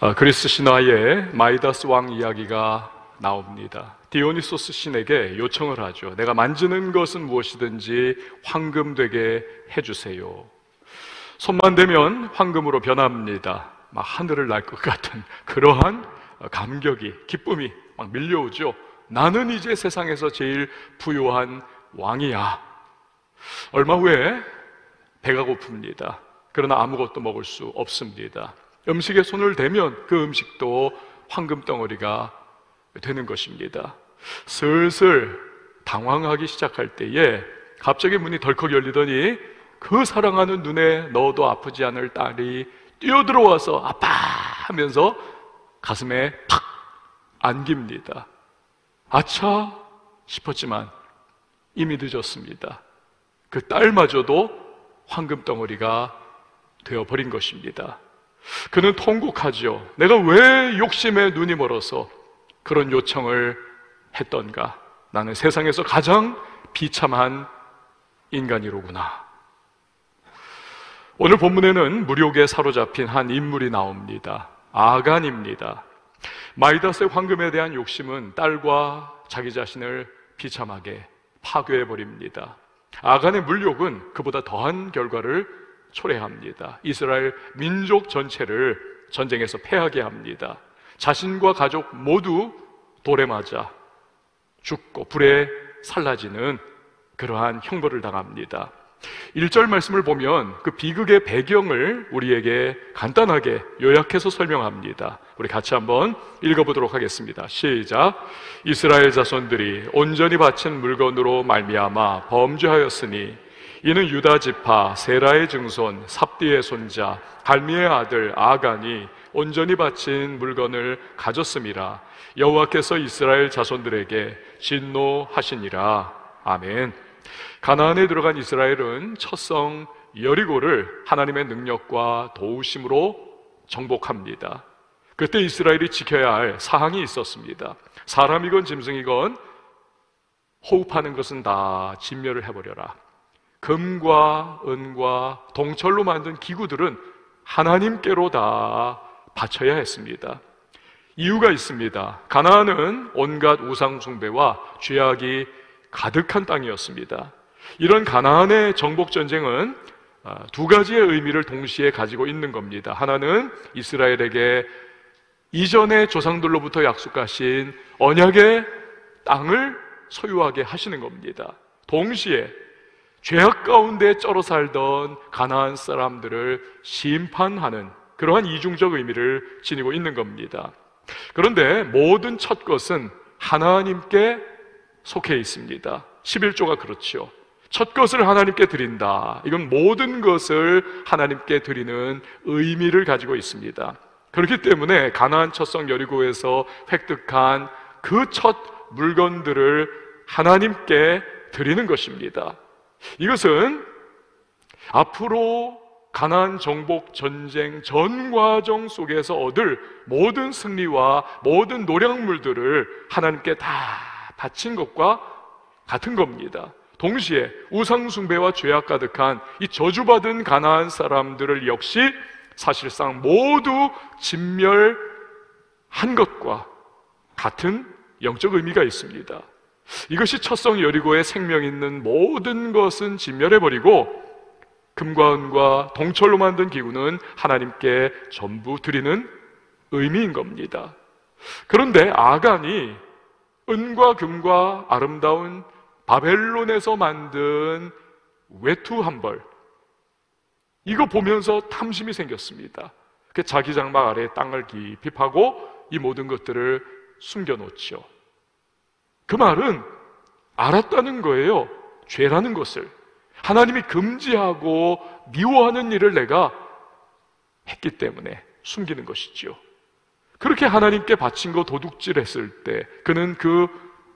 아, 그리스 신화에 마이다스 왕 이야기가 나옵니다. 디오니소스 신에게 요청을 하죠. 내가 만지는 것은 무엇이든지 황금 되게 해주세요. 손만 대면 황금으로 변합니다. 막 하늘을 날 것 같은 그러한 감격이, 기쁨이 막 밀려오죠. 나는 이제 세상에서 제일 부유한 왕이야. 얼마 후에 배가 고픕니다. 그러나 아무것도 먹을 수 없습니다. 음식에 손을 대면 그 음식도 황금 덩어리가 되는 것입니다. 슬슬 당황하기 시작할 때에 갑자기 문이 덜컥 열리더니 그 사랑하는 눈에 넣어도 아프지 않을 딸이 뛰어들어와서 아빠 하면서 가슴에 팍 안깁니다. 아차 싶었지만 이미 늦었습니다. 그 딸마저도 황금 덩어리가 되어버린 것입니다. 그는 통곡하죠. 내가 왜 욕심에 눈이 멀어서 그런 요청을 했던가? 나는 세상에서 가장 비참한 인간이로구나. 오늘 본문에는 무력에 사로잡힌 한 인물이 나옵니다. 아간입니다. 마이다스의 황금에 대한 욕심은 딸과 자기 자신을 비참하게 파괴해 버립니다. 아간의 물욕은 그보다 더한 결과를 초래합니다. 이스라엘 민족 전체를 전쟁에서 패하게 합니다. 자신과 가족 모두 돌에 맞아 죽고 불에 살라지는 그러한 형벌을 당합니다. 1절 말씀을 보면 그 비극의 배경을 우리에게 간단하게 요약해서 설명합니다. 우리 같이 한번 읽어보도록 하겠습니다. 시작. 이스라엘 자손들이 온전히 바친 물건으로 말미암아 범죄하였으니 이는 유다 지파 세라의 증손 삽디의 손자 갈미의 아들 아간이 온전히 바친 물건을 가졌음이라 여호와께서 이스라엘 자손들에게 진노하시니라 아멘. 가나안에 들어간 이스라엘은 첫성 여리고를 하나님의 능력과 도우심으로 정복합니다. 그때 이스라엘이 지켜야 할 사항이 있었습니다. 사람이건 짐승이건 호흡하는 것은 다 진멸을 해버려라. 금과 은과 동철로 만든 기구들은 하나님께로 다 바쳐야 했습니다. 이유가 있습니다. 가나안은 온갖 우상 숭배와 죄악이 가득한 땅이었습니다. 이런 가나안의 정복 전쟁은 아, 두 가지의 의미를 동시에 가지고 있는 겁니다. 하나는 이스라엘에게 이전의 조상들로부터 약속하신 언약의 땅을 소유하게 하시는 겁니다. 동시에 죄악 가운데 쩔어 살던 가나안 사람들을 심판하는 그러한 이중적 의미를 지니고 있는 겁니다. 그런데 모든 첫 것은 하나님께 속해 있습니다. 11조가 그렇죠. 첫 것을 하나님께 드린다. 이건 모든 것을 하나님께 드리는 의미를 가지고 있습니다. 그렇기 때문에 가나안 첫성 여리고에서 획득한 그 첫 물건들을 하나님께 드리는 것입니다. 이것은 앞으로 가나안 정복 전쟁 전 과정 속에서 얻을 모든 승리와 모든 노력물들을 하나님께 다 바친 것과 같은 겁니다. 동시에 우상숭배와 죄악 가득한 이 저주받은 가나안 사람들을 역시 사실상 모두 진멸한 것과 같은 영적 의미가 있습니다. 이것이 첫성 여리고의 생명 있는 모든 것은 진멸해버리고 금과 은과 동철로 만든 기구는 하나님께 전부 드리는 의미인 겁니다. 그런데 아간이 은과 금과 아름다운 바벨론에서 만든 외투 한 벌. 이거 보면서 탐심이 생겼습니다. 그 자기 장막 아래 땅을 깊이 파고 이 모든 것들을 숨겨놓죠. 그 말은 알았다는 거예요. 죄라는 것을. 하나님이 금지하고 미워하는 일을 내가 했기 때문에 숨기는 것이지요. 그렇게 하나님께 바친 거 도둑질 했을 때 그는 그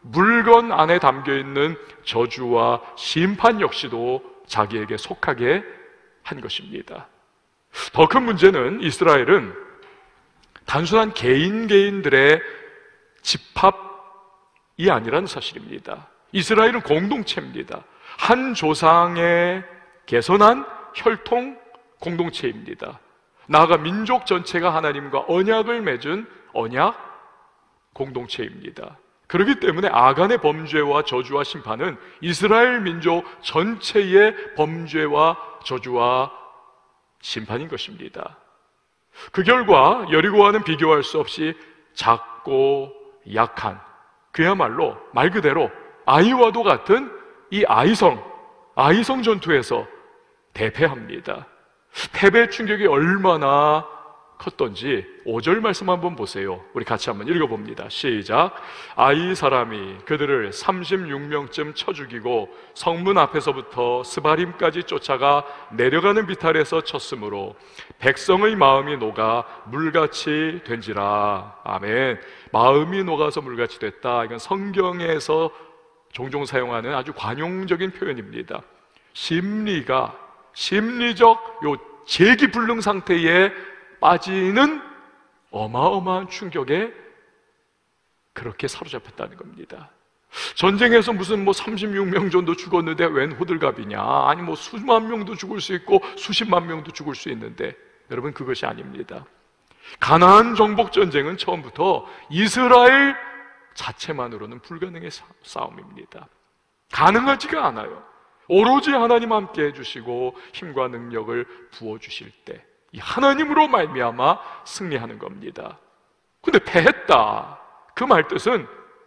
물건 안에 담겨 있는 저주와 심판 역시도 자기에게 속하게 한 것입니다. 더 큰 문제는 이스라엘은 단순한 개인 개인들의 집합 이 아니라는 사실입니다. 이스라엘은 공동체입니다. 한 조상의 개선한 혈통 공동체입니다. 나아가 민족 전체가 하나님과 언약을 맺은 언약 공동체입니다. 그렇기 때문에 아간의 범죄와 저주와 심판은 이스라엘 민족 전체의 범죄와 저주와 심판인 것입니다. 그 결과 여리고와는 비교할 수 없이 작고 약한 그야말로 말 그대로 아이와도 같은 이 아이성 아이성 전투에서 대패합니다. 패배 충격이 얼마나 컸던지 5절 말씀 한번 보세요. 우리 같이 한번 읽어봅니다. 시작. 아이 사람이 그들을 36명쯤 쳐 죽이고 성문 앞에서부터 스바림까지 쫓아가 내려가는 비탈에서 쳤으므로 백성의 마음이 녹아 물같이 된지라. 아멘. 마음이 녹아서 물같이 됐다. 이건 성경에서 종종 사용하는 아주 관용적인 표현입니다. 심리가 심리적 요 재기불능 상태에 빠지는 어마어마한 충격에 그렇게 사로잡혔다는 겁니다. 전쟁에서 무슨 뭐 36명 정도 죽었는데 웬 호들갑이냐? 아니 뭐 수만 명도 죽을 수 있고 수십만 명도 죽을 수 있는데 여러분 그것이 아닙니다. 가나안 정복 전쟁은 처음부터 이스라엘 자체만으로는 불가능의 싸움입니다. 가능하지가 않아요. 오로지 하나님 함께 해주시고 힘과 능력을 부어 주실 때이 하나님으로 말미암아 승리하는 겁니다. 근데 패했다. 그 말 뜻은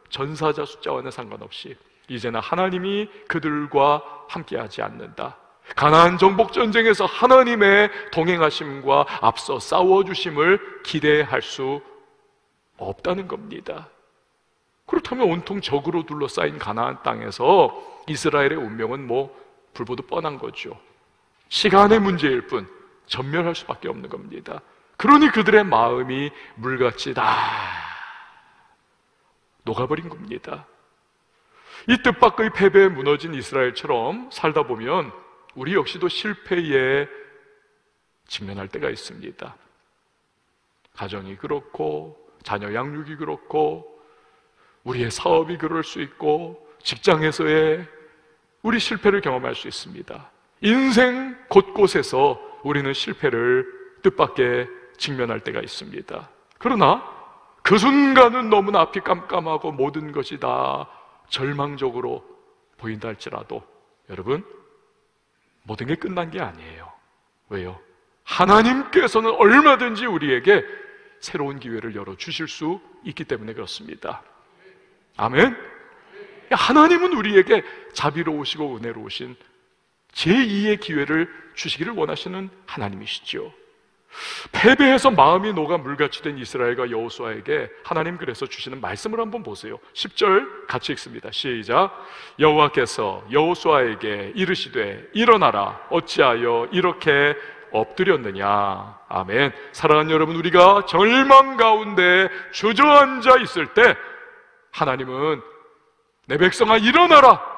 전사자 숫자와는 상관없이 이제는 하나님이 그들과 함께하지 않는다. 가나안 정복 전쟁에서 하나님의 동행하심과 앞서 싸워 주심을 기대할 수 없다는 겁니다. 그렇다면 온통 적으로 둘러싸인 가나안 땅에서 이스라엘의 운명은 뭐 불보듯 뻔한 거죠. 시간의 문제일 뿐 전멸할 수밖에 없는 겁니다. 그러니 그들의 마음이 물같이 다 녹아버린 겁니다. 이 뜻밖의 패배에 무너진 이스라엘처럼 살다 보면 우리 역시도 실패에 직면할 때가 있습니다. 가정이 그렇고, 자녀 양육이 그렇고, 우리의 사업이 그럴 수 있고, 직장에서의 우리 실패를 경험할 수 있습니다. 인생 곳곳에서 우리는 실패를 뜻밖의 직면할 때가 있습니다. 그러나 그 순간은 너무나 앞이 깜깜하고 모든 것이 다 절망적으로 보인다 할지라도 여러분 모든 게 끝난 게 아니에요. 왜요? 하나님께서는 얼마든지 우리에게 새로운 기회를 열어 주실 수 있기 때문에 그렇습니다. 아멘. 하나님은 우리에게 자비로우시고 은혜로우신 제2의 기회를 주시기를 원하시는 하나님이시죠. 패배해서 마음이 녹아 물같이 된 이스라엘과 여호수아에게 하나님 그래서 주시는 말씀을 한번 보세요. 10절 같이 읽습니다. 시작. 여호와께서 여호수아에게 이르시되 일어나라 어찌하여 이렇게 엎드렸느냐. 아멘. 사랑하는 여러분, 우리가 절망 가운데 주저앉아 있을 때 하나님은 내 백성아 일어나라.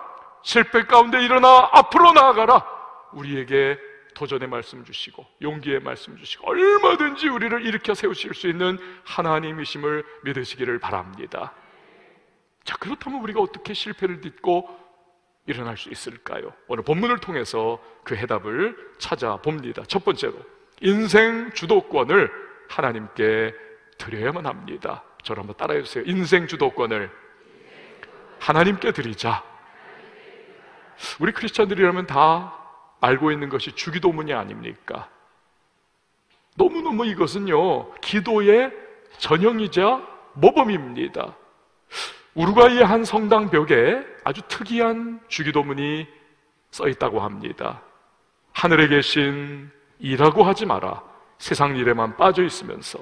실패 가운데 일어나 앞으로 나아가라. 우리에게 도전의 말씀 주시고 용기의 말씀 주시고 얼마든지 우리를 일으켜 세우실 수 있는 하나님이심을 믿으시기를 바랍니다. 자, 그렇다면 우리가 어떻게 실패를 딛고 일어날 수 있을까요? 오늘 본문을 통해서 그 해답을 찾아봅니다. 첫 번째로 인생 주도권을 하나님께 드려야만 합니다. 저를 한번 따라해 주세요. 인생 주도권을 하나님께 드리자. 우리 크리스천들이라면 다 알고 있는 것이 주기도문이 아닙니까? 너무너무 이것은요, 기도의 전형이자 모범입니다. 우루과이의 한 성당 벽에 아주 특이한 주기도문이 써 있다고 합니다. 하늘에 계신 이라고 하지 마라. 세상 일에만 빠져 있으면서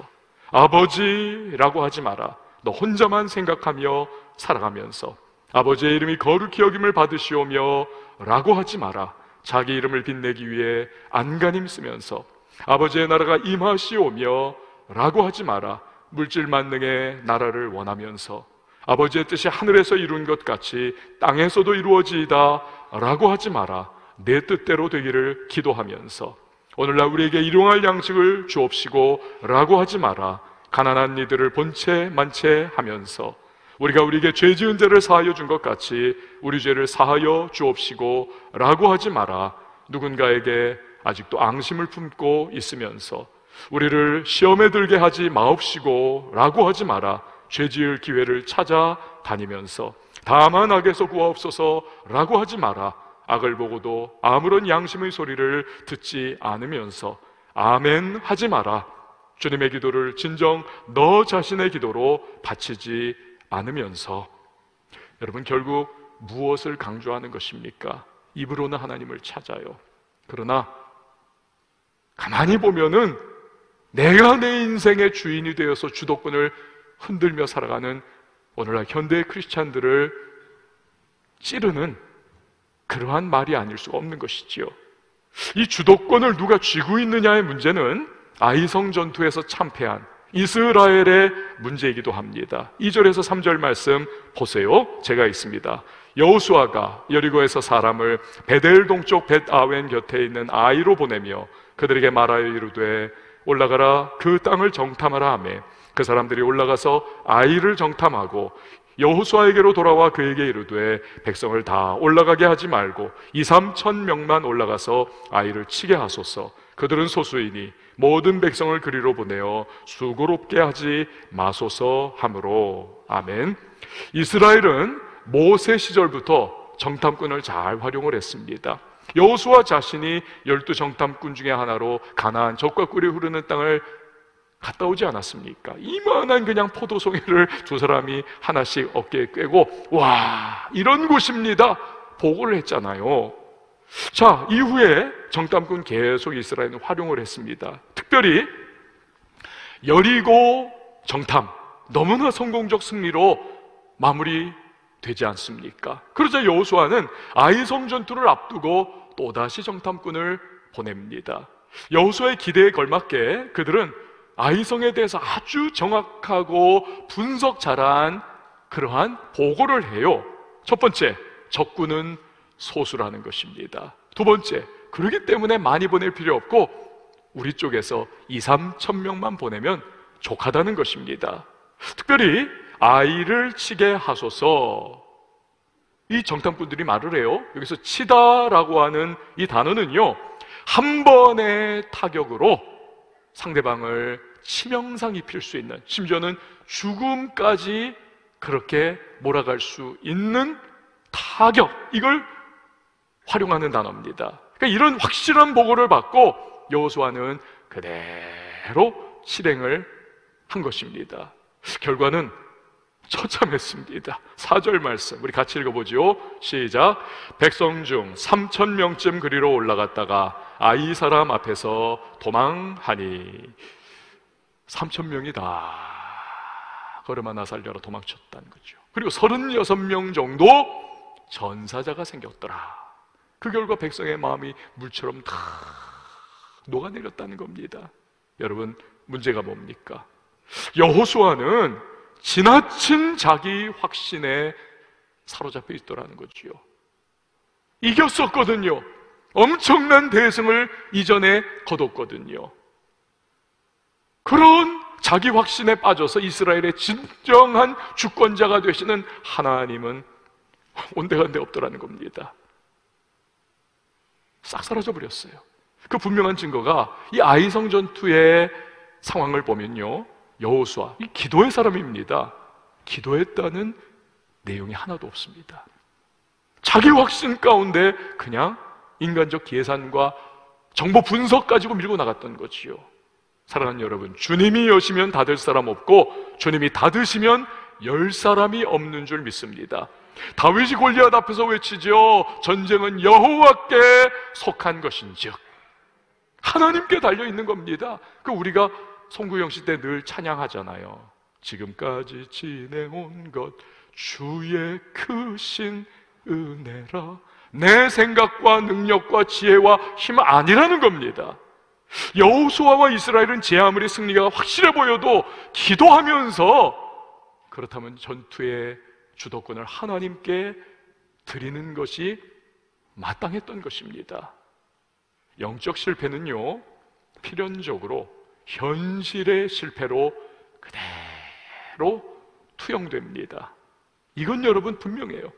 아버지라고 하지 마라. 너 혼자만 생각하며 살아가면서 아버지의 이름이 거룩히 여김을 받으시오며 라고 하지 마라. 자기 이름을 빛내기 위해 안간힘 쓰면서 아버지의 나라가 임하시오며 라고 하지 마라. 물질 만능의 나라를 원하면서 아버지의 뜻이 하늘에서 이룬 것 같이 땅에서도 이루어지이다 라고 하지 마라. 내 뜻대로 되기를 기도하면서 오늘날 우리에게 일용할 양식을 주옵시고 라고 하지 마라. 가난한 이들을 본체 만체 하면서 우리가 우리에게 죄 지은 죄를 사하여 준 것 같이 우리 죄를 사하여 주옵시고 라고 하지 마라. 누군가에게 아직도 앙심을 품고 있으면서 우리를 시험에 들게 하지 마옵시고 라고 하지 마라. 죄 지을 기회를 찾아 다니면서 다만 악에서 구하옵소서 라고 하지 마라. 악을 보고도 아무런 양심의 소리를 듣지 않으면서 아멘 하지 마라. 주님의 기도를 진정 너 자신의 기도로 바치지 않으면서 여러분 결국 무엇을 강조하는 것입니까? 입으로는 하나님을 찾아요. 그러나 가만히 보면은 내가 내 인생의 주인이 되어서 주도권을 흔들며 살아가는 오늘날 현대 크리스찬들을 찌르는 그러한 말이 아닐 수가 없는 것이지요. 이 주도권을 누가 쥐고 있느냐의 문제는 아이성 전투에서 참패한 이스라엘의 문제이기도 합니다. 2절에서 3절 말씀 보세요. 제가 있습니다. 여호수아가 여리고에서 사람을 베델 동쪽 벳아웬 곁에 있는 아이로 보내며 그들에게 말하여 이르되 올라가라 그 땅을 정탐하라 하매 그 사람들이 올라가서 아이를 정탐하고 여호수아에게로 돌아와 그에게 이르되 백성을 다 올라가게 하지 말고 2, 3천 명만 올라가서 아이를 치게 하소서 그들은 소수이니 모든 백성을 그리로 보내어 수고롭게 하지 마소서 하므로. 아멘. 이스라엘은 모세 시절부터 정탐꾼을 잘 활용을 했습니다. 여호수아 자신이 열두 정탐꾼 중에 하나로 가나안 적과 꿀이 흐르는 땅을 갔다 오지 않았습니까? 이만한 그냥 포도송이를 두 사람이 하나씩 어깨에 꿰고 와 이런 곳입니다. 보고를 했잖아요 자 이후에 정탐꾼 계속 이스라엘은 활용을 했습니다 특별히 여리고 정탐 너무나 성공적 승리로 마무리 되지 않습니까? 그러자 여호수아는 아이성 전투를 앞두고 또다시 정탐꾼을 보냅니다 여호수아의 기대에 걸맞게 그들은 아이성에 대해서 아주 정확하고 분석 잘한 그러한 보고를 해요. 첫 번째, 적군은 소수라는 것입니다. 두 번째, 그러기 때문에 많이 보낼 필요 없고 우리 쪽에서 2, 3천 명만 보내면 족하다는 것입니다. 특별히 아이를 치게 하소서. 이 정탐꾼들이 말을 해요. 여기서 치다라고 하는 이 단어는요, 한 번의 타격으로 상대방을 치명상 입힐 수 있는 심지어는 죽음까지 그렇게 몰아갈 수 있는 타격 이걸 활용하는 단어입니다. 그러니까 이런 확실한 보고를 받고 여호수아는 그대로 실행을 한 것입니다. 결과는 처참했습니다. 4절 말씀 우리 같이 읽어보죠. 시작. 백성 중 3천 명쯤 그리로 올라갔다가 아이 사람 앞에서 도망하니 3천 명이 다 걸음 하나 살려라 도망쳤다는 거죠. 그리고 36명 정도 전사자가 생겼더라. 그 결과 백성의 마음이 물처럼 다 녹아내렸다는 겁니다. 여러분 문제가 뭡니까? 여호수아는 지나친 자기 확신에 사로잡혀 있더라는 거지요. 이겼었거든요. 엄청난 대승을 이전에 거뒀거든요. 그런 자기 확신에 빠져서 이스라엘의 진정한 주권자가 되시는 하나님은 온데간데 없더라는 겁니다. 싹 사라져 버렸어요. 그 분명한 증거가 이 아이성 전투의 상황을 보면요. 여호수아, 이 기도의 사람입니다. 기도했다는 내용이 하나도 없습니다. 자기 확신 가운데 그냥 인간적 계산과 정보 분석 가지고 밀고 나갔던 거지요. 사랑하는 여러분, 주님이 여시면 닫을 사람 없고 주님이 닫으시면 열 사람이 없는 줄 믿습니다. 다윗이 골리앗 앞에서 외치죠. 전쟁은 여호와께 속한 것인즉 하나님께 달려 있는 겁니다. 그 우리가 송구영시 때늘 찬양하잖아요. 지금까지 지내온 것 주의 크신 은혜라. 내 생각과 능력과 지혜와 힘 아니라는 겁니다. 여호수아와 이스라엘은 제 아무리 승리가 확실해 보여도 기도하면서 그렇다면 전투의 주도권을 하나님께 드리는 것이 마땅했던 것입니다. 영적 실패는요, 필연적으로 현실의 실패로 그대로 투영됩니다. 이건 여러분 분명해요.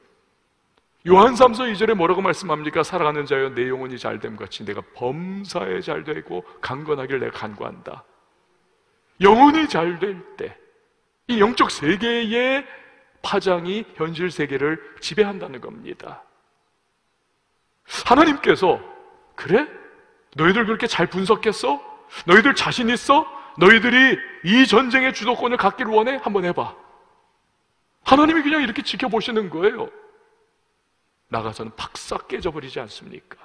요한 3서 2절에 뭐라고 말씀합니까? 살아가는 자여 내 영혼이 잘됨 같이 내가 범사에 잘 되고 강건하길 내가 간구한다. 영혼이 잘 될 때, 이 영적 세계의 파장이 현실 세계를 지배한다는 겁니다. 하나님께서, 그래? 너희들 그렇게 잘 분석했어? 너희들 자신 있어? 너희들이 이 전쟁의 주도권을 갖기를 원해? 한번 해봐. 하나님이 그냥 이렇게 지켜보시는 거예요. 나가서는 팍싹 깨져버리지 않습니까?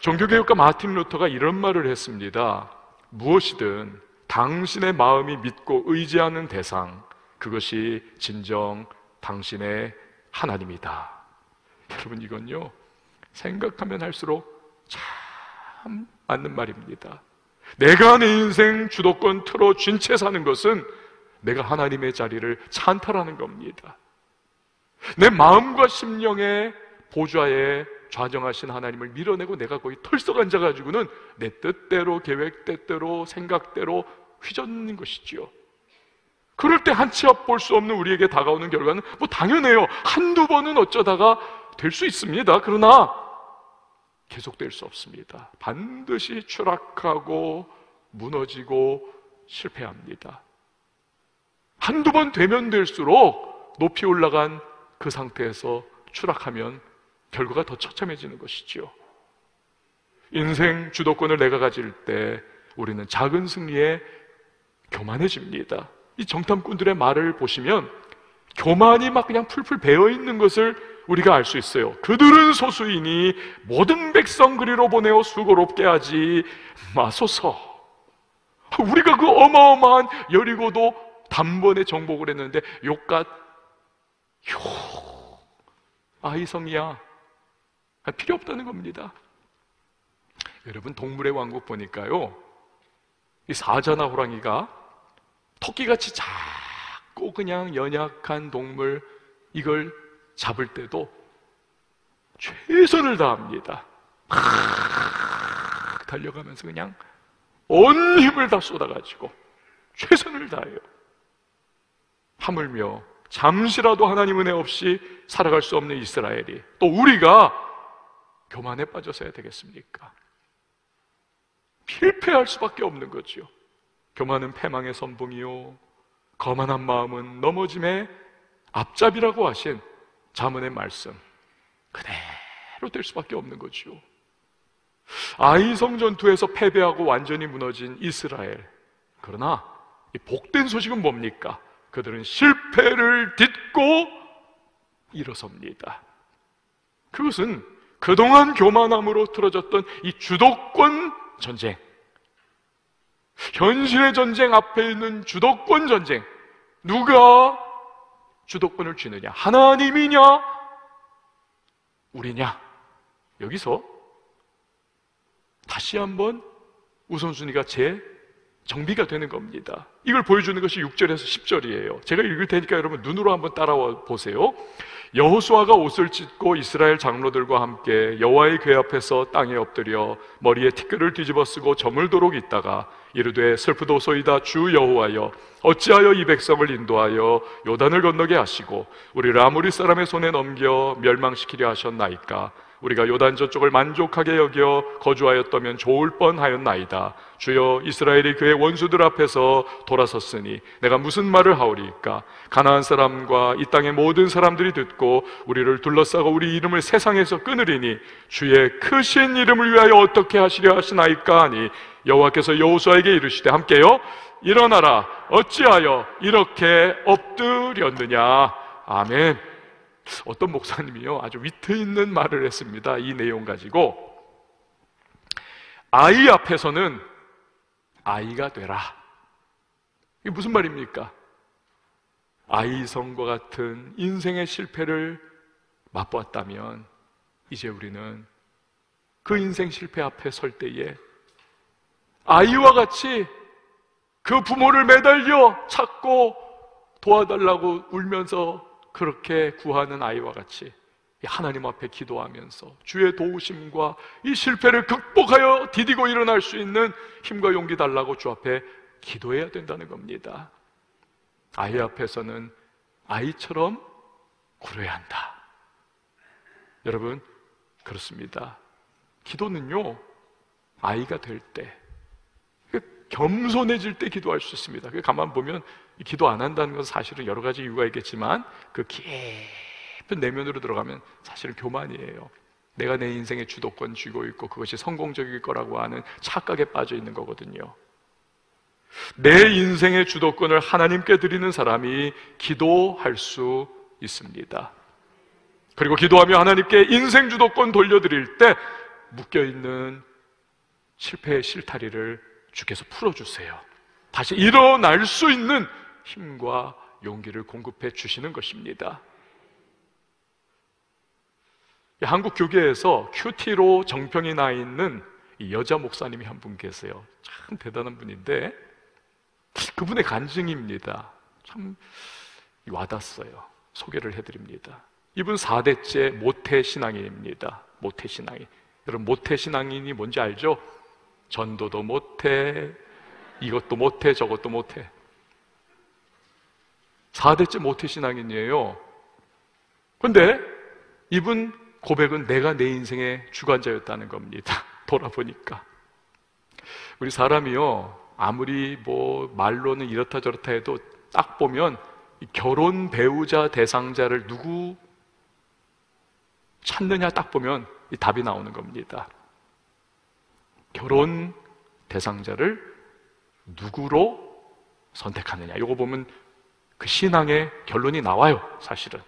종교개혁가 마틴 루터가 이런 말을 했습니다. 무엇이든 당신의 마음이 믿고 의지하는 대상, 그것이 진정 당신의 하나님이다. 여러분, 이건요, 생각하면 할수록 참 맞는 말입니다. 내가 내 인생 주도권 틀어 쥔 채 사는 것은 내가 하나님의 자리를 찬탈하는 겁니다. 내 마음과 심령의 보좌에 좌정하신 하나님을 밀어내고 내가 거기 털썩 앉아가지고는 내 뜻대로 계획대로 생각대로 휘젓는 것이지요. 그럴 때 한 치 앞 볼 수 없는 우리에게 다가오는 결과는 뭐 당연해요. 한두 번은 어쩌다가 될 수 있습니다. 그러나 계속될 수 없습니다. 반드시 추락하고 무너지고 실패합니다. 한두 번 되면 될수록 높이 올라간 그 상태에서 추락하면 결과가 더 처참해지는 것이지요. 인생 주도권을 내가 가질 때 우리는 작은 승리에 교만해집니다. 이 정탐꾼들의 말을 보시면 교만이 막 그냥 풀풀 배어 있는 것을 우리가 알 수 있어요. 그들은 소수이니 모든 백성 그리로 보내어 수고롭게 하지 마소서. 우리가 그 어마어마한 여리고도 단번에 정복을 했는데 욕갓 요 아이성이야 필요 없다는 겁니다. 여러분 동물의 왕국 보니까요 이 사자나 호랑이가 토끼같이 작고 그냥 연약한 동물 이걸 잡을 때도 최선을 다합니다. 막 달려가면서 그냥 온 힘을 다 쏟아가지고 최선을 다해요. 하물며 잠시라도 하나님 은혜 없이 살아갈 수 없는 이스라엘이 또 우리가 교만에 빠져서야 되겠습니까? 필패할 수밖에 없는 거죠. 교만은 패망의 선봉이요. 거만한 마음은 넘어짐의 앞잡이라고 하신 자문의 말씀 그대로 될 수밖에 없는 거죠. 아이성 전투에서 패배하고 완전히 무너진 이스라엘. 그러나 이 복된 소식은 뭡니까? 그들은 실패를 딛고 일어섭니다. 그것은 그동안 교만함으로 틀어졌던 이 주도권 전쟁, 현실의 전쟁 앞에 있는 주도권 전쟁, 누가 주도권을 쥐느냐? 하나님이냐? 우리냐? 여기서 다시 한번 우선순위가 제 정비가 되는 겁니다. 이걸 보여주는 것이 6절에서 10절이에요. 제가 읽을 테니까 여러분 눈으로 한번 따라와 보세요. 여호수아가 옷을 찢고 이스라엘 장로들과 함께 여호와의 궤 앞에서 땅에 엎드려 머리에 티끌을 뒤집어 쓰고 저물도록 있다가 이르되 슬프도소이다 주 여호와여 어찌하여 이 백성을 인도하여 요단을 건너게 하시고 우리를 아무리 사람의 손에 넘겨 멸망시키려 하셨나이까 우리가 요단 저 쪽을 만족하게 여겨 거주하였다면 좋을 뻔하였나이다. 주여 이스라엘이 그의 원수들 앞에서 돌아섰으니 내가 무슨 말을 하오리까? 가나안 사람과 이 땅의 모든 사람들이 듣고 우리를 둘러싸고 우리 이름을 세상에서 끊으리니 주의 크신 이름을 위하여 어떻게 하시려 하시나이까 하니 여호와께서 여호수아에게 이르시되 함께요 일어나라 어찌하여 이렇게 엎드렸느냐 아멘. 어떤 목사님이요 아주 위트 있는 말을 했습니다. 이 내용 가지고 아이 앞에서는 아이가 되라. 이게 무슨 말입니까? 아이성과 같은 인생의 실패를 맛보았다면 이제 우리는 그 인생 실패 앞에 설 때에 아이와 같이 그 부모를 매달려 찾고 도와달라고 울면서 그렇게 구하는 아이와 같이 하나님 앞에 기도하면서 주의 도우심과 이 실패를 극복하여 디디고 일어날 수 있는 힘과 용기 달라고 주 앞에 기도해야 된다는 겁니다. 아이 앞에서는 아이처럼 굴어야 한다. 여러분, 그렇습니다. 기도는요, 아이가 될 때, 겸손해질 때 기도할 수 있습니다. 가만 보면 기도 안 한다는 건 사실은 여러 가지 이유가 있겠지만 그 깊은 내면으로 들어가면 사실은 교만이에요. 내가 내 인생의 주도권 쥐고 있고 그것이 성공적일 거라고 하는 착각에 빠져 있는 거거든요. 내 인생의 주도권을 하나님께 드리는 사람이 기도할 수 있습니다. 그리고 기도하며 하나님께 인생 주도권 돌려드릴 때 묶여있는 실패의 실타리를 주께서 풀어주세요. 다시 일어날 수 있는 힘과 용기를 공급해 주시는 것입니다. 한국 교계에서 큐티로 정평이 나 있는 여자 목사님이 한 분 계세요. 참 대단한 분인데 그분의 간증입니다. 참 와닿았어요. 소개를 해드립니다. 이분 4대째 모태 신앙인입니다. 모태 신앙인. 여러분 모태 신앙인이 뭔지 알죠? 전도도 못해, 이것도 못해, 저것도 못해. 4대째 모태 신앙인이에요. 근데 이분 고백은 내가 내 인생의 주관자였다는 겁니다. 돌아보니까. 우리 사람이요, 아무리 뭐 말로는 이렇다 저렇다 해도 딱 보면 결혼 배우자 대상자를 누구 찾느냐 딱 보면 이 답이 나오는 겁니다. 결혼 대상자를 누구로 선택하느냐. 이거 보면 그 신앙의 결론이 나와요, 사실은.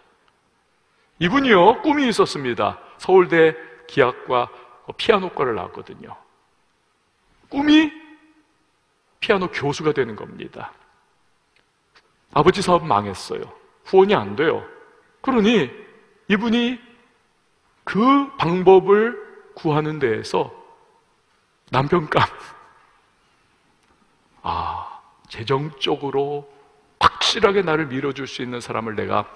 이분이요, 꿈이 있었습니다. 서울대 기악과 피아노과를 나왔거든요. 꿈이 피아노 교수가 되는 겁니다. 아버지 사업 망했어요. 후원이 안 돼요. 그러니 이분이 그 방법을 구하는 데에서 남편감. 아, 재정적으로 확실하게 나를 밀어줄 수 있는 사람을 내가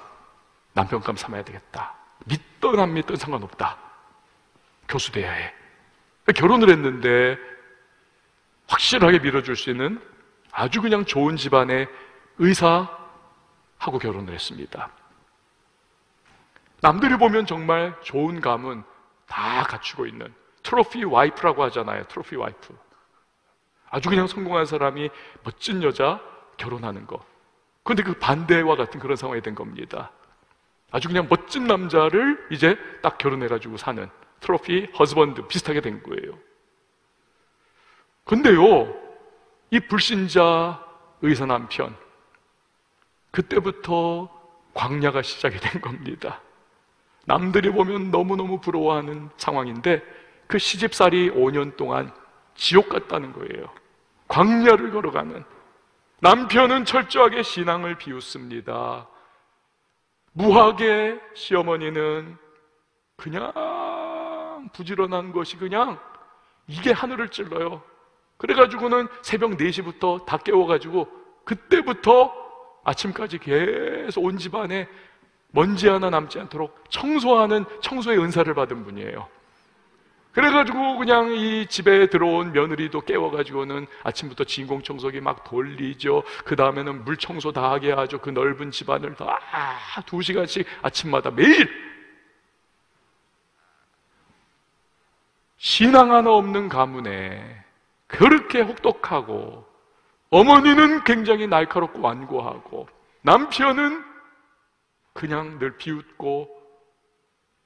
남편감 삼아야 되겠다. 믿던 안 믿던 상관없다. 교수 돼야 해. 결혼을 했는데 확실하게 밀어줄 수 있는 아주 그냥 좋은 집안의 의사하고 결혼을 했습니다. 남들이 보면 정말 좋은 감은 다 갖추고 있는 트로피 와이프라고 하잖아요. 트로피 와이프. 아주 그냥 성공한 사람이 멋진 여자 결혼하는 거. 그런데 그 반대와 같은 그런 상황이 된 겁니다. 아주 그냥 멋진 남자를 이제 딱 결혼해가지고 사는 트로피 허즈번드 비슷하게 된 거예요. 근데요, 이 불신자 의사 남편, 그때부터 광야가 시작이 된 겁니다. 남들이 보면 너무너무 부러워하는 상황인데 그 시집살이 5년 동안 지옥 같다는 거예요. 광야를 걸어가는 남편은 철저하게 신앙을 비웃습니다. 무하게 시어머니는 그냥 부지런한 것이 그냥 이게 하늘을 찔러요. 그래가지고는 새벽 4시부터 다 깨워가지고 그때부터 아침까지 계속 온 집안에 먼지 하나 남지 않도록 청소하는 청소의 은사를 받은 분이에요. 그래가지고 그냥 이 집에 들어온 며느리도 깨워가지고는 아침부터 진공 청소기 막 돌리죠. 그 다음에는 물 청소 다 하게 하죠. 그 넓은 집안을 다 두 시간씩 아침마다 매일 신앙 하나 없는 가문에 그렇게 혹독하고 어머니는 굉장히 날카롭고 완고하고 남편은 그냥 늘 비웃고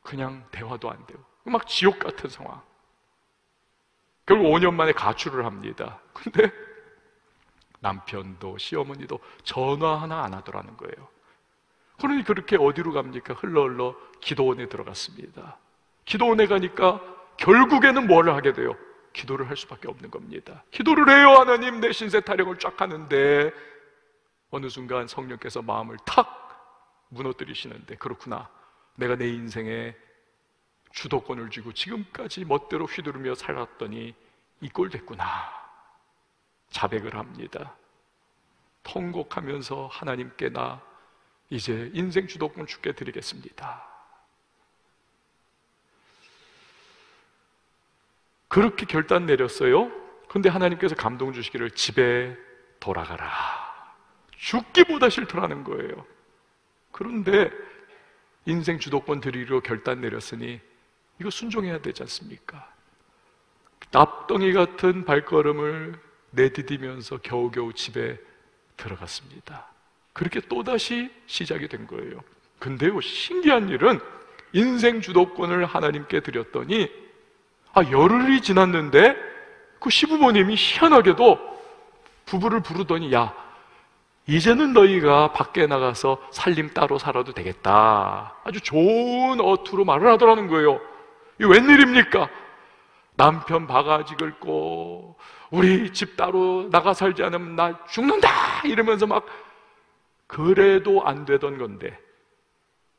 그냥 대화도 안 되고 막 지옥 같은 상황. 결국 5년 만에 가출을 합니다. 근데 남편도 시어머니도 전화 하나 안 하더라는 거예요. 그러니 그렇게 어디로 갑니까? 흘러 흘러 기도원에 들어갔습니다. 기도원에 가니까 결국에는 뭘 하게 돼요? 기도를 할 수밖에 없는 겁니다. 기도를 해요, 하나님. 내 신세 타령을 쫙 하는데 어느 순간 성령께서 마음을 탁 무너뜨리시는데 그렇구나. 내가 내 인생에 주도권을 쥐고 지금까지 멋대로 휘두르며 살았더니 이 꼴 됐구나. 자백을 합니다. 통곡하면서 하나님께 나 이제 인생 주도권 주께 드리겠습니다. 그렇게 결단 내렸어요. 근데 하나님께서 감동 주시기를 집에 돌아가라. 죽기보다 싫더라는 거예요. 그런데 인생 주도권 드리기로 결단 내렸으니 이거 순종해야 되지 않습니까? 납덩이 같은 발걸음을 내디디면서 겨우겨우 집에 들어갔습니다. 그렇게 또다시 시작이 된 거예요. 근데요, 신기한 일은 인생 주도권을 하나님께 드렸더니, 아, 열흘이 지났는데, 그 시부모님이 희한하게도 부부를 부르더니, 야, 이제는 너희가 밖에 나가서 살림 따로 살아도 되겠다. 아주 좋은 어투로 말을 하더라는 거예요. 이 웬일입니까? 남편 바가지 긁고, 우리 집 따로 나가 살지 않으면 나 죽는다! 이러면서 막, 그래도 안 되던 건데,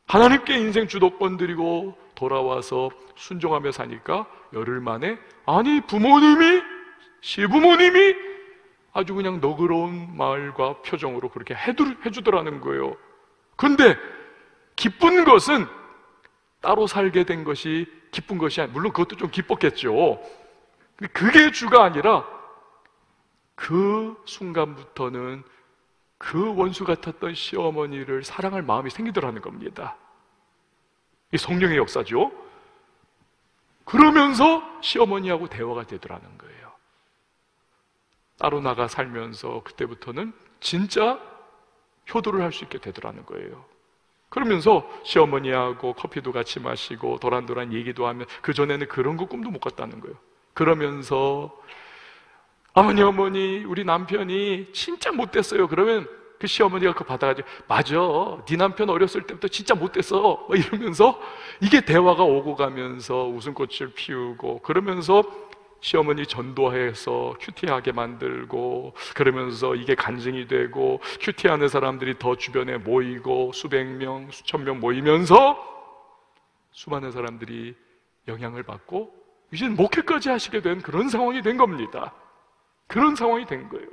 하나님께 인생 주도권 드리고 돌아와서 순종하며 사니까 열흘 만에, 아니, 부모님이, 시부모님이 아주 그냥 너그러운 말과 표정으로 그렇게 해주더라는 거예요. 근데 기쁜 것은 따로 살게 된 것이 기쁜 것이 아니 물론 그것도 좀 기뻤겠죠. 그게 주가 아니라 그 순간부터는 그 원수 같았던 시어머니를 사랑할 마음이 생기더라는 겁니다. 이 성령의 역사죠. 그러면서 시어머니하고 대화가 되더라는 거예요. 따로 나가 살면서 그때부터는 진짜 효도를 할 수 있게 되더라는 거예요. 그러면서 시어머니하고 커피도 같이 마시고 도란도란 얘기도 하면 그전에는 그런 거 꿈도 못 꿨다는 거예요. 그러면서 어머니 어머니 우리 남편이 진짜 못됐어요. 그러면 그 시어머니가 그 받아가지고 맞아 네 남편 어렸을 때부터 진짜 못됐어 이러면서 이게 대화가 오고 가면서 웃음꽃을 피우고 그러면서 시어머니 전도해서 큐티하게 만들고 그러면서 이게 간증이 되고 큐티하는 사람들이 더 주변에 모이고 수백 명, 수천 명 모이면서 수많은 사람들이 영향을 받고 이제는 목회까지 하시게 된 그런 상황이 된 겁니다. 그런 상황이 된 거예요.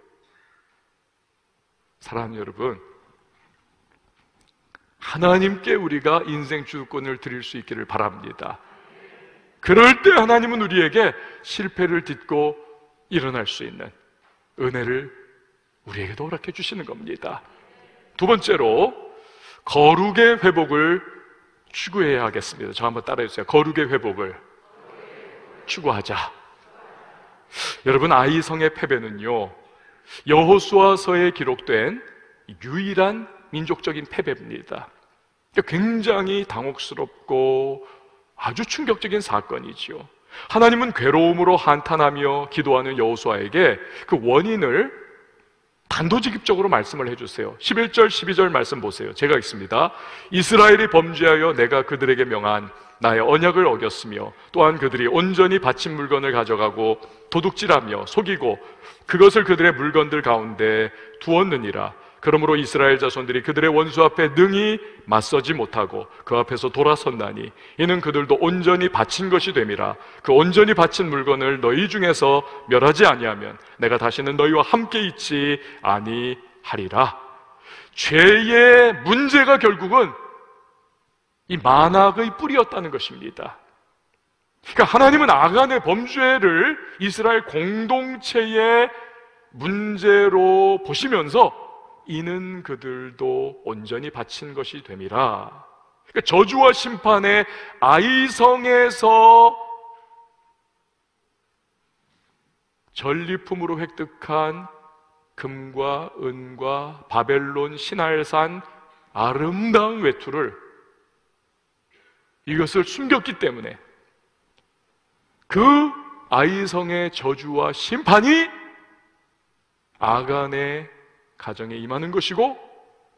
사랑하는 여러분, 하나님께 우리가 인생 주권을 드릴 수 있기를 바랍니다. 그럴 때 하나님은 우리에게 실패를 딛고 일어날 수 있는 은혜를 우리에게도 허락해 주시는 겁니다. 두 번째로, 거룩의 회복을 추구해야 하겠습니다. 저 한번 따라해 주세요. 거룩의 회복을 추구하자. 여러분, 아이성의 패배는요, 여호수아서에 기록된 유일한 민족적인 패배입니다. 굉장히 당혹스럽고 아주 충격적인 사건이지요. 하나님은 괴로움으로 한탄하며 기도하는 여호수아에게 그 원인을 단도직입적으로 말씀을 해주세요. 11절, 12절 말씀 보세요. 제가 읽습니다. 이스라엘이 범죄하여 내가 그들에게 명한 나의 언약을 어겼으며 또한 그들이 온전히 바친 물건을 가져가고 도둑질하며 속이고 그것을 그들의 물건들 가운데 두었느니라. 그러므로 이스라엘 자손들이 그들의 원수 앞에 능히 맞서지 못하고 그 앞에서 돌아섰나니 이는 그들도 온전히 바친 것이 됨이라 그 온전히 바친 물건을 너희 중에서 멸하지 아니하면 내가 다시는 너희와 함께 있지 아니하리라 죄의 문제가 결국은 이 만악의 뿌리였다는 것입니다. 그러니까 하나님은 아간의 범죄를 이스라엘 공동체의 문제로 보시면서 이는 그들도 온전히 바친 것이 됨이라. 그러니까 저주와 심판의 아이성에서 전리품으로 획득한 금과 은과 바벨론 신할산 아름다운 외투를 이것을 숨겼기 때문에 그 아이성의 저주와 심판이 아간의 가정에 임하는 것이고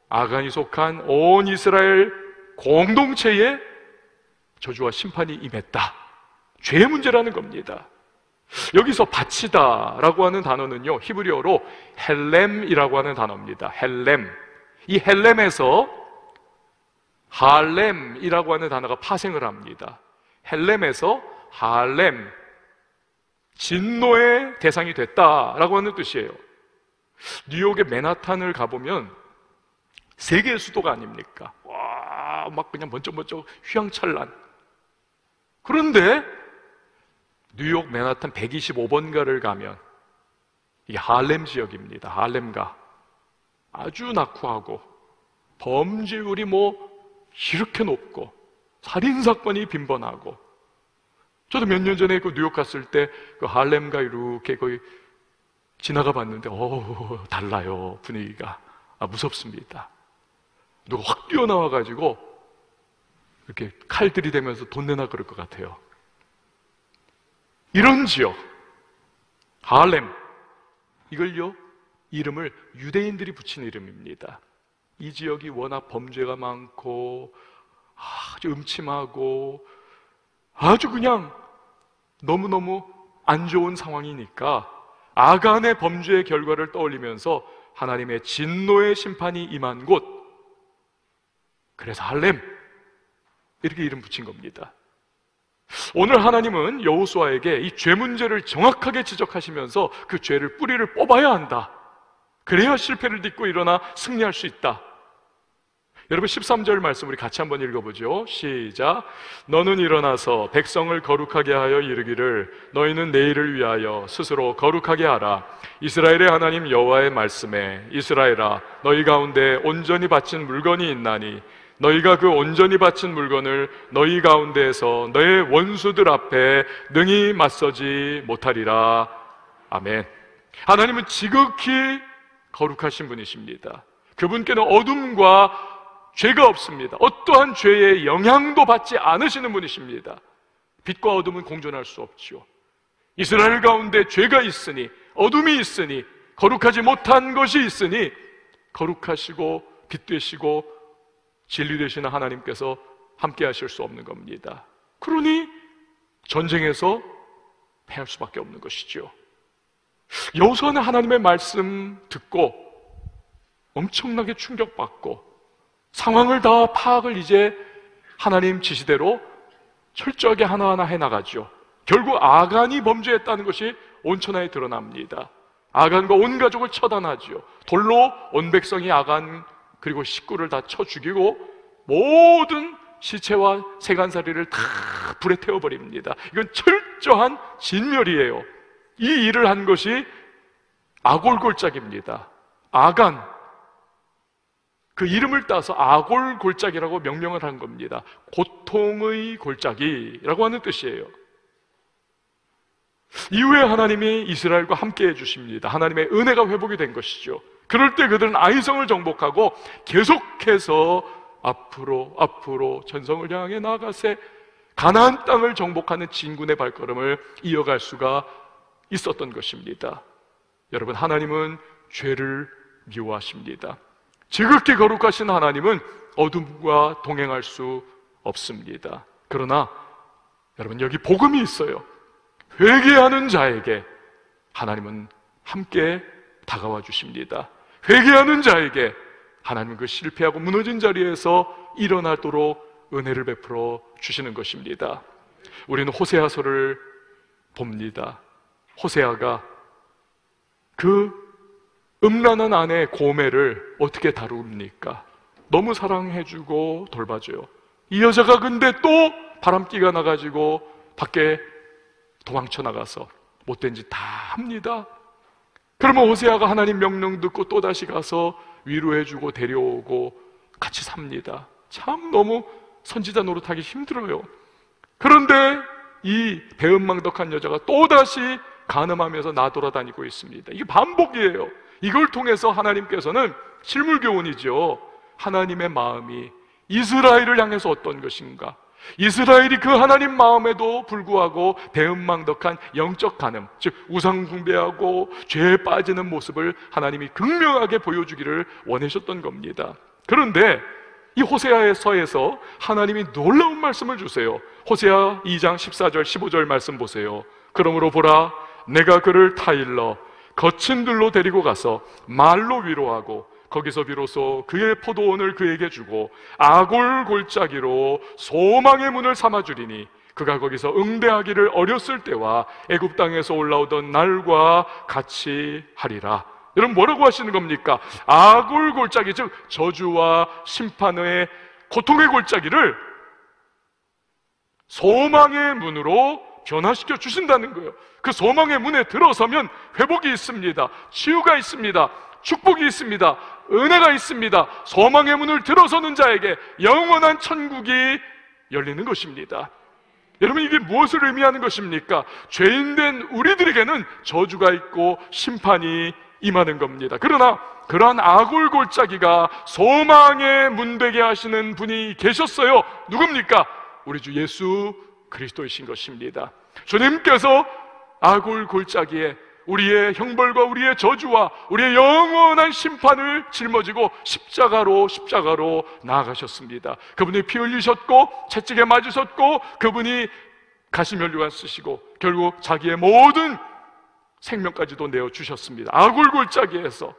아간이 속한 온 이스라엘 공동체에 저주와 심판이 임했다. 죄의 문제라는 겁니다. 여기서 바치다라고 하는 단어는요, 히브리어로 헤렘이라고 하는 단어입니다. 헤렘. 이 헤렘에서 하렘이라고 하는 단어가 파생을 합니다. 헤렘에서 하렘. 진노의 대상이 됐다라고 하는 뜻이에요. 뉴욕의 맨하탄을 가보면 세계의 수도가 아닙니까? 와, 막 그냥 번쩍번쩍 휘황찬란. 그런데 뉴욕 맨하탄 125번가를 가면 이 할렘 지역입니다. 할렘가. 아주 낙후하고 범죄율이 뭐 이렇게 높고 살인 사건이 빈번하고 저도 몇 년 전에 그 뉴욕 갔을 때 그 할렘가 이렇게 거의 지나가 봤는데 어 달라요 분위기가 아, 무섭습니다. 누가 확 뛰어나와 가지고 이렇게 칼 들이대면서 돈 내나 그럴 것 같아요. 이런 지역 할렘 이걸요 이름을 유대인들이 붙인 이름입니다. 이 지역이 워낙 범죄가 많고 아주 음침하고 아주 그냥 너무너무 안 좋은 상황이니까 아간의 범죄의 결과를 떠올리면서 하나님의 진노의 심판이 임한 곳 그래서 할렘 이렇게 이름 붙인 겁니다. 오늘 하나님은 여호수아에게 이 죄 문제를 정확하게 지적하시면서 그 죄를 뿌리를 뽑아야 한다. 그래야 실패를 딛고 일어나 승리할 수 있다. 여러분 13절 말씀 우리 같이 한번 읽어보죠. 시작. 너는 일어나서 백성을 거룩하게 하여 이르기를 너희는 내일을 위하여 스스로 거룩하게 하라. 이스라엘의 하나님 여호와의 말씀에 이스라엘아 너희 가운데 온전히 바친 물건이 있나니 너희가 그 온전히 바친 물건을 너희 가운데에서 너의 원수들 앞에 능히 맞서지 못하리라. 아멘. 하나님은 지극히 거룩하신 분이십니다. 그분께는 어둠과 죄가 없습니다. 어떠한 죄의 영향도 받지 않으시는 분이십니다. 빛과 어둠은 공존할 수 없지요. 이스라엘 가운데 죄가 있으니 어둠이 있으니 거룩하지 못한 것이 있으니 거룩하시고 빛 되시고 진리 되시는 하나님께서 함께 하실 수 없는 겁니다. 그러니 전쟁에서 패할 수밖에 없는 것이죠. 여호수아는 하나님의 말씀 듣고 엄청나게 충격받고 상황을 다 파악을 이제 하나님 지시대로 철저하게 하나하나 해나가죠. 결국 아간이 범죄했다는 것이 온천하에 드러납니다. 아간과 온 가족을 처단하죠. 돌로 온 백성이 아간 그리고 식구를 다 쳐 죽이고 모든 시체와 세간살이를 다 불에 태워버립니다. 이건 철저한 진멸이에요. 이 일을 한 것이 아골골짝입니다. 아간, 그 이름을 따서 아골 골짜기라고 명명을 한 겁니다. 고통의 골짜기라고 하는 뜻이에요. 이후에 하나님이 이스라엘과 함께 해주십니다. 하나님의 은혜가 회복이 된 것이죠. 그럴 때 그들은 아이성을 정복하고 계속해서 앞으로 앞으로 전성을 향해 나아가세 가나안 땅을 정복하는 진군의 발걸음을 이어갈 수가 있었던 것입니다. 여러분 하나님은 죄를 미워하십니다. 지극히 거룩하신 하나님은 어둠과 동행할 수 없습니다. 그러나 여러분 여기 복음이 있어요. 회개하는 자에게 하나님은 함께 다가와 주십니다. 회개하는 자에게 하나님은 그 실패하고 무너진 자리에서 일어나도록 은혜를 베풀어 주시는 것입니다. 우리는 호세아서를 봅니다. 호세아가 그 음란한 아내 고매를 어떻게 다룹니까? 너무 사랑해주고 돌봐줘요. 이 여자가 근데 또 바람기가 나가지고 밖에 도망쳐 나가서 못된 짓 다 합니다. 그러면 호세아가 하나님 명령 듣고 또 다시 가서 위로해주고 데려오고 같이 삽니다. 참 너무 선지자 노릇하기 힘들어요. 그런데 이 배은망덕한 여자가 또 다시 간음하면서 나돌아다니고 있습니다. 이게 반복이에요. 이걸 통해서 하나님께서는 실물 교훈이죠. 하나님의 마음이 이스라엘을 향해서 어떤 것인가? 이스라엘이 그 하나님 마음에도 불구하고 배은망덕한 영적 간음, 즉 우상 숭배하고 죄에 빠지는 모습을 하나님이 극명하게 보여주기를 원하셨던 겁니다. 그런데 이 호세아서에서 하나님이 놀라운 말씀을 주세요. 호세아 2장 14절 15절 말씀 보세요. 그러므로 보라 내가 그를 타일러 거친 들로 데리고 가서 말로 위로하고 거기서 비로소 그의 포도원을 그에게 주고 아골 골짜기로 소망의 문을 삼아 주리니 그가 거기서 응대하기를 어렸을 때와 애굽 땅에서 올라오던 날과 같이 하리라. 여러분 뭐라고 하시는 겁니까? 아골 골짜기 즉 저주와 심판의 고통의 골짜기를 소망의 문으로 변화시켜 주신다는 거예요. 그 소망의 문에 들어서면 회복이 있습니다. 치유가 있습니다. 축복이 있습니다. 은혜가 있습니다. 소망의 문을 들어서는 자에게 영원한 천국이 열리는 것입니다. 여러분 이게 무엇을 의미하는 것입니까? 죄인된 우리들에게는 저주가 있고 심판이 임하는 겁니다. 그러나 그러한 아골골짜기가 소망의 문되게 하시는 분이 계셨어요. 누굽니까? 우리 주 예수 그리스도이신 것입니다. 주님께서 아골 골짜기에 우리의 형벌과 우리의 저주와 우리의 영원한 심판을 짊어지고 십자가로 십자가로 나아가셨습니다. 그분이 피 흘리셨고 채찍에 맞으셨고 그분이 가시면류관 쓰시고 결국 자기의 모든 생명까지도 내어 주셨습니다. 아골골짜기에서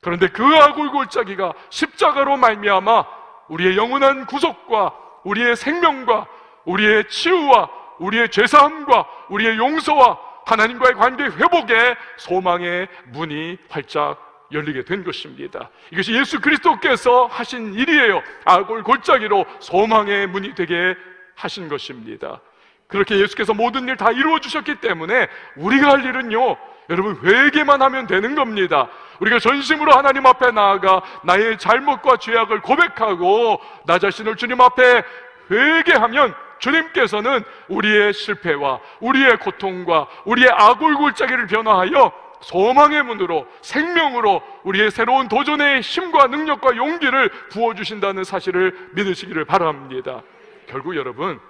그런데 그 아골골짜기가 십자가로 말미암아 우리의 영원한 구속과 우리의 생명과 우리의 치유와 우리의 죄사함과 우리의 용서와 하나님과의 관계 회복에 소망의 문이 활짝 열리게 된 것입니다. 이것이 예수 그리스도께서 하신 일이에요. 아골 골짜기로 소망의 문이 되게 하신 것입니다. 그렇게 예수께서 모든 일 다 이루어 주셨기 때문에 우리가 할 일은요. 여러분 회개만 하면 되는 겁니다. 우리가 전심으로 하나님 앞에 나아가 나의 잘못과 죄악을 고백하고 나 자신을 주님 앞에 회개하면 주님께서는 우리의 실패와 우리의 고통과 우리의 아골골짜기를 변화하여 소망의 문으로 생명으로 우리의 새로운 도전의 힘과 능력과 용기를 부어주신다는 사실을 믿으시기를 바랍니다. 결국 여러분,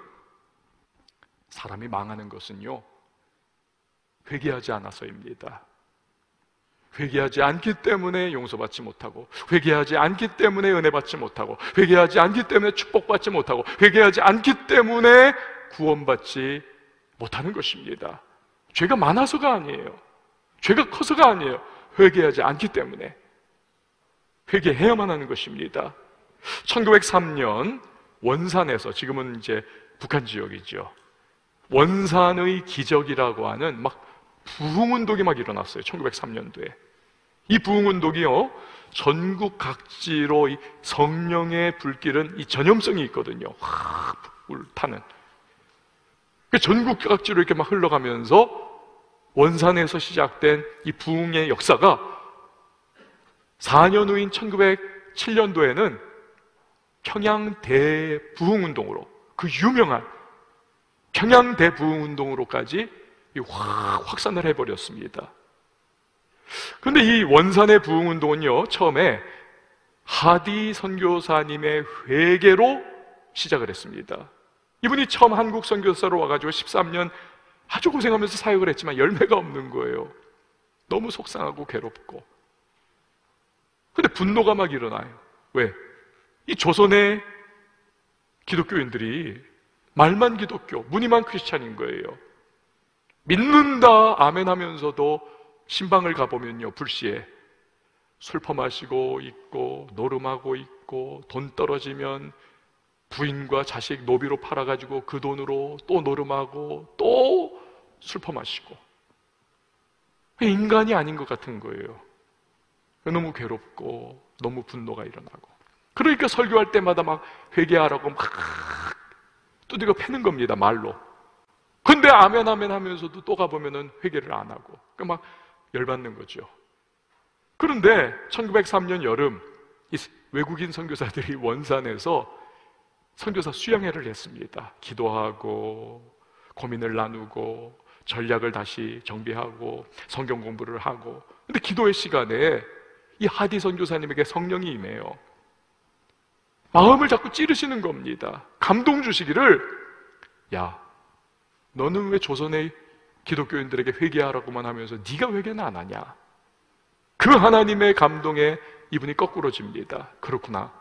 사람이 망하는 것은요, 회개하지 않아서입니다. 회개하지 않기 때문에 용서받지 못하고, 회개하지 않기 때문에 은혜 받지 못하고, 회개하지 않기 때문에 축복받지 못하고, 회개하지 않기 때문에 구원받지 못하는 것입니다. 죄가 많아서가 아니에요. 죄가 커서가 아니에요. 회개하지 않기 때문에. 회개해야만 하는 것입니다. 1903년 원산에서, 지금은 이제 북한 지역이죠. 원산의 기적이라고 하는 막 부흥운동이 막 일어났어요. 1903년도에. 이 부흥운동이요, 전국 각지로 이 성령의 불길은 이 전염성이 있거든요. 확 불타는. 그 전국 각지로 이렇게 막 흘러가면서 원산에서 시작된 이 부흥의 역사가 4년 후인 1907년도에는 평양 대부흥운동으로 그 유명한 평양 대부흥운동으로까지 확 확산을 해버렸습니다. 그런데 이 원산의 부흥운동은요, 처음에 하디 선교사님의 회계로 시작을 했습니다. 이분이 처음 한국 선교사로 와가지고 13년 아주 고생하면서 사역을 했지만 열매가 없는 거예요. 너무 속상하고 괴롭고. 근데 분노가 막 일어나요. 왜? 이 조선의 기독교인들이 말만 기독교, 무늬만 크리스찬인 거예요. 믿는다, 아멘 하면서도 신방을 가보면요, 불시에 술 퍼 마시고 있고, 노름하고 있고, 돈 떨어지면 부인과 자식 노비로 팔아가지고 그 돈으로 또 노름하고 또 술 퍼 마시고. 인간이 아닌 것 같은 거예요. 너무 괴롭고, 너무 분노가 일어나고. 그러니까 설교할 때마다 막 회개하라고 막 두드려 패는 겁니다, 말로. 근데 아멘 아멘 하면서도 또 가보면은 회개를 안 하고 그막 열받는 거죠. 그런데 1903년 여름 외국인 선교사들이 원산에서 선교사 수양회를 했습니다. 기도하고 고민을 나누고 전략을 다시 정비하고 성경 공부를 하고 근데 기도의 시간에 이 하디 선교사님에게 성령이 임해요. 마음을 자꾸 찌르시는 겁니다. 감동 주시기를 야 너는 왜 조선의 기독교인들에게 회개하라고만 하면서 네가 회개는 안 하냐? 그 하나님의 감동에 이분이 거꾸로집니다. 그렇구나.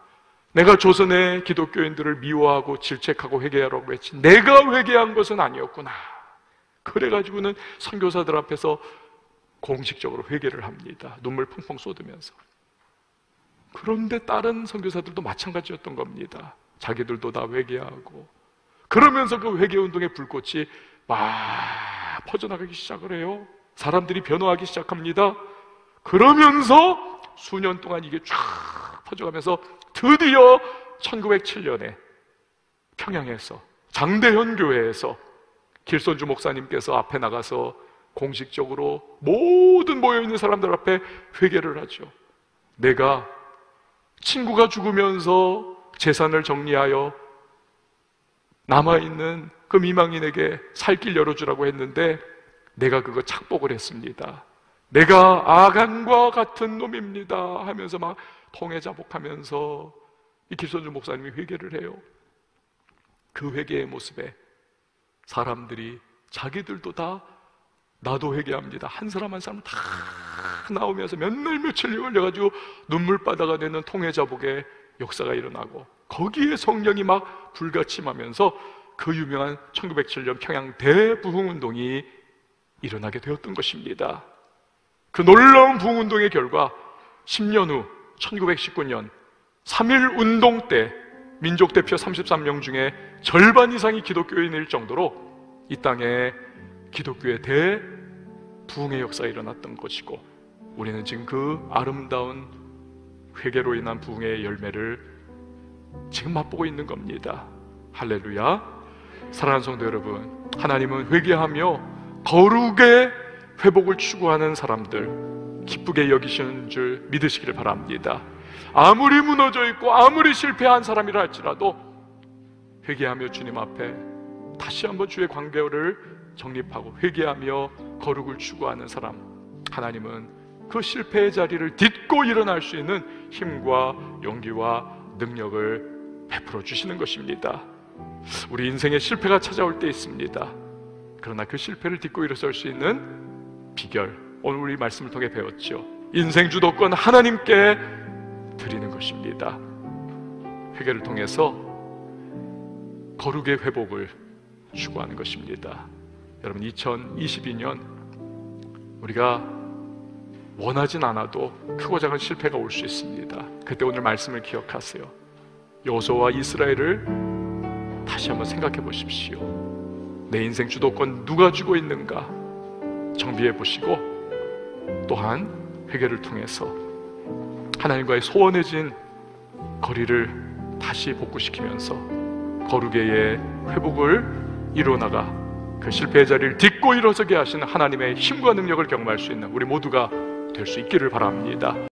내가 조선의 기독교인들을 미워하고 질책하고 회개하라고 했지. 내가 회개한 것은 아니었구나. 그래가지고는 선교사들 앞에서 공식적으로 회개를 합니다. 눈물 펑펑 쏟으면서. 그런데 다른 선교사들도 마찬가지였던 겁니다. 자기들도 다 회개하고 그러면서 그 회개 운동의 불꽃이 막 퍼져나가기 시작을 해요. 사람들이 변화하기 시작합니다. 그러면서 수년 동안 이게 쫙 퍼져가면서 드디어 1907년에 평양에서 장대현 교회에서 길손주 목사님께서 앞에 나가서 공식적으로 모든 모여있는 사람들 앞에 회개를 하죠. 내가 친구가 죽으면서 재산을 정리하여 남아있는 그 미망인에게 살 길 열어주라고 했는데 내가 그거 착복을 했습니다. 내가 아간과 같은 놈입니다 하면서 막 통해 자복하면서 이 김선주 목사님이 회개를 해요. 그 회개의 모습에 사람들이 자기들도 다 나도 회개합니다. 한 사람 한 사람 다 나오면서 몇 날 며칠 걸려가지고 눈물바다가 되는 통해 자복의 역사가 일어나고 거기에 성령이 막 불같이하면서 그 유명한 1907년 평양 대부흥운동이 일어나게 되었던 것입니다. 그 놀라운 부흥운동의 결과 10년 후 1919년 3.1 운동 때 민족 대표 33명 중에 절반 이상이 기독교인일 정도로 이 땅에 기독교의 대부흥의 역사가 일어났던 것이고 우리는 지금 그 아름다운 회개로 인한 부흥의 열매를 지금 맛보고 있는 겁니다. 할렐루야. 사랑하는 성도 여러분, 하나님은 회개하며 거룩의 회복을 추구하는 사람들 기쁘게 여기시는 줄 믿으시기를 바랍니다. 아무리 무너져 있고 아무리 실패한 사람이라 할지라도 회개하며 주님 앞에 다시 한번 주의 관계를 정립하고 회개하며 거룩을 추구하는 사람 하나님은 그 실패의 자리를 딛고 일어날 수 있는 힘과 용기와 능력을 베풀어 주시는 것입니다. 우리 인생에 실패가 찾아올 때 있습니다. 그러나 그 실패를 딛고 일어설 수 있는 비결 오늘 우리 말씀을 통해 배웠죠. 인생 주도권 하나님께 드리는 것입니다. 회개를 통해서 거룩의 회복을 추구하는 것입니다. 여러분 2022년 우리가 원하진 않아도 크고 작은 실패가 올 수 있습니다. 그때 오늘 말씀을 기억하세요. 여호수아와 이스라엘을 다시 한번 생각해 보십시오. 내 인생 주도권 누가 쥐고 있는가 정비해 보시고 또한 회개를 통해서 하나님과의 소원해진 거리를 다시 복구시키면서 거룩의 회복을 이루어나가 그 실패의 자리를 딛고 일어서게 하시는 하나님의 힘과 능력을 경험할 수 있는 우리 모두가 될 수 있기를 바랍니다.